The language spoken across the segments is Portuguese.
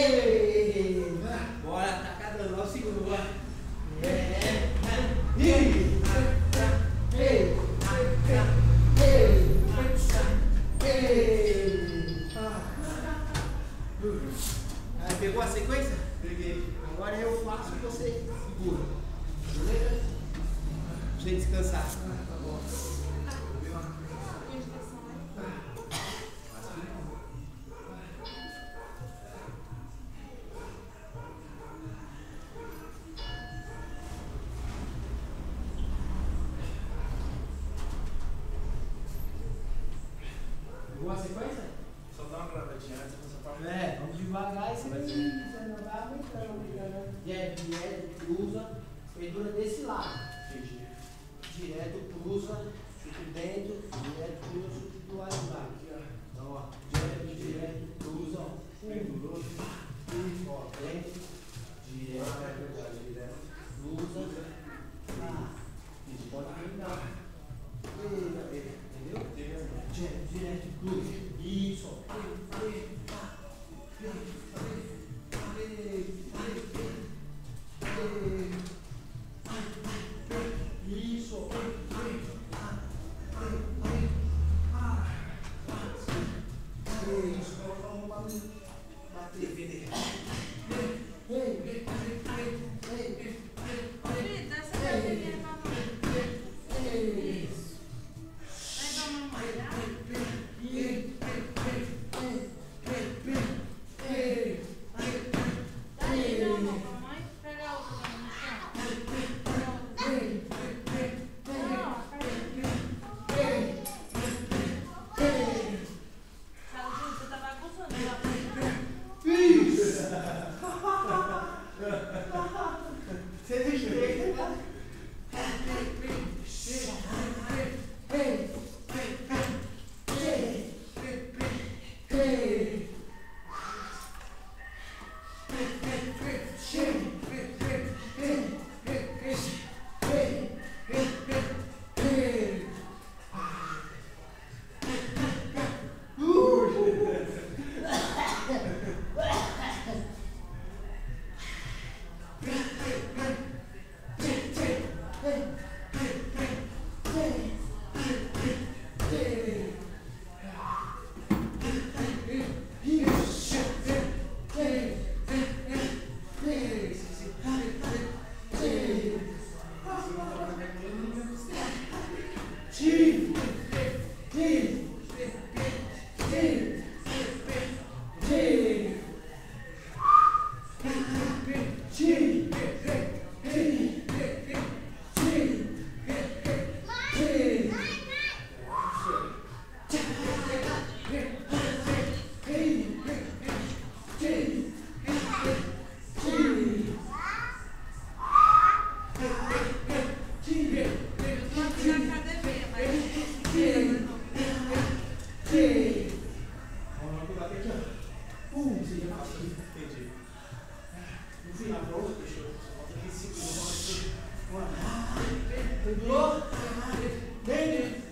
Amen. sequência? Só dá uma gravadinha antes. É, vamos devagar e você vai. Direto, direto, cruza, feitura desse lado. Direto, cruza, chute dentro, direto, cruza, chute do lado lá. Então, ó, direto, direto, cruza, pendurou, cruza, ó, dentro, direto. Entendeu? Entende?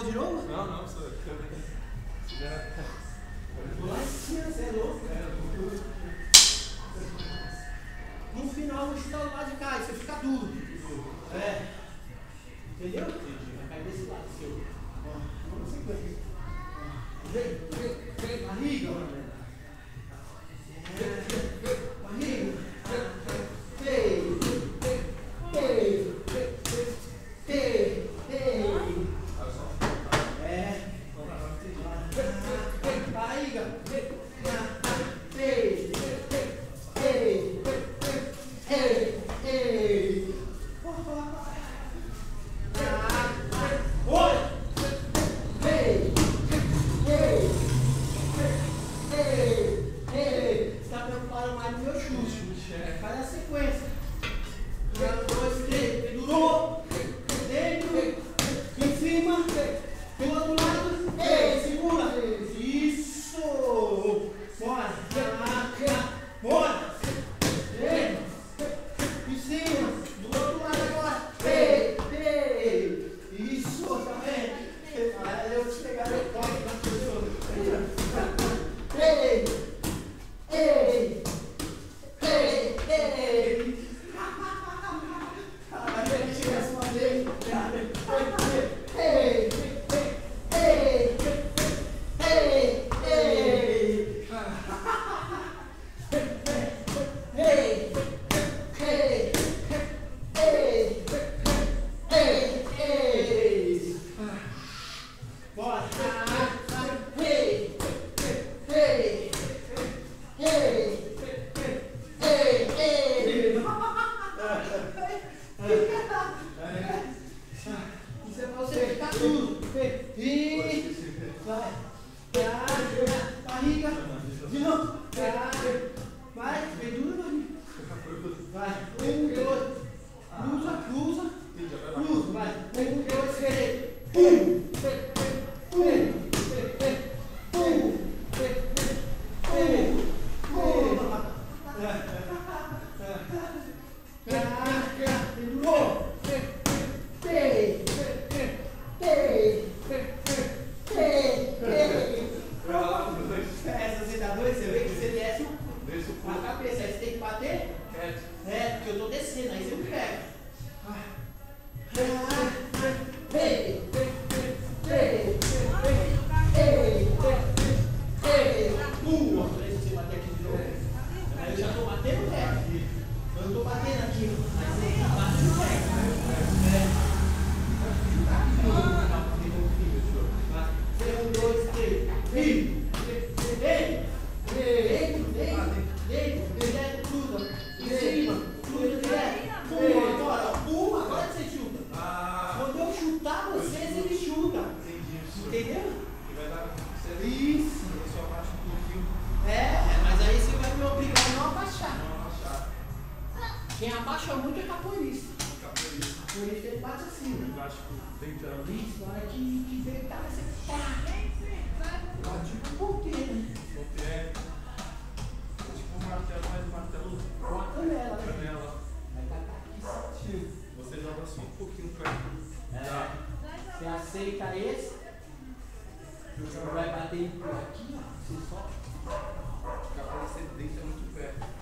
pegou de novo? Não, não, só. Latinha, você é louco? No final, vou chutar o lado de cá, você fica duro. É. Entendeu? Vai cair desse lado seu. Vamos não sei o que. Vem, vem, vem, barriga, mano. De novo. Vai, vem tudo vai. Vai. Um, dois. Cruza, cruza. Cruza, vai. Um, dois, três. Pum! capoeirista. Capoeirista. Capoeirista ele bate assim, né? Bate deitando. Isso, na hora que, que deitar, tá, você tá. pá. Bate com ponteira. Ponteira. É, é tipo um martelo, mas um martelo com a canela. Né? Canela. Vai catar aqui certinho. Você joga só um pouquinho pra cá. É. Tá. Você aceita esse. Você vai bater aqui, ó. Você só. Ficar pra é deita muito perto.